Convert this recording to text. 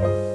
Bye.